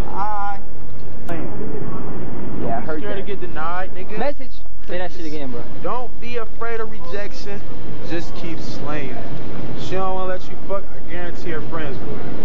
I. Yeah, I heard going to get denied, nigga. Message. Say that shit again, bro. Don't be afraid of rejection. Just keep slaying. She don't wanna let you fuck. I guarantee her friends will.